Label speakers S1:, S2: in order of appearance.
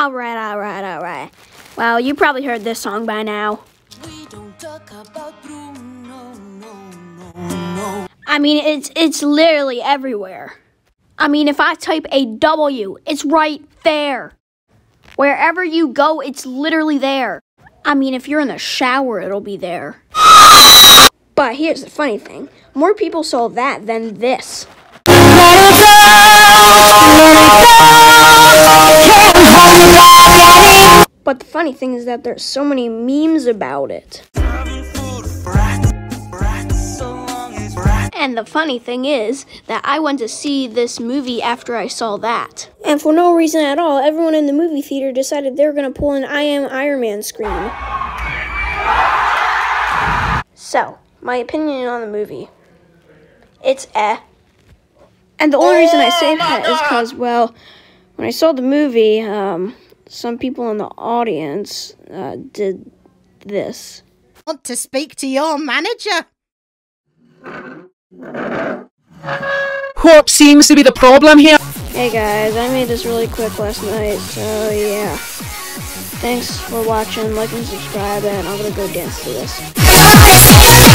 S1: All right, all right, all right. Well, you probably heard this song by now. I mean, it's it's literally everywhere. I mean, if I type a W, it's right there. Wherever you go, it's literally there. I mean, if you're in the shower, it'll be there. But here's the funny thing. More people saw that than this. But the funny thing is that there's so many memes about it. And the funny thing is that I went to see this movie after I saw that. And for no reason at all, everyone in the movie theater decided they were going to pull an I Am Iron Man scream. So, my opinion on the movie. It's eh. And the only reason I say that is because, well, when I saw the movie, um, some people in the audience uh, did this.
S2: Want to speak to your manager?
S3: What seems to be the problem here?
S1: Hey guys, I made this really quick last night, so yeah. Thanks for watching, like and subscribe, and I'm gonna go dance to this.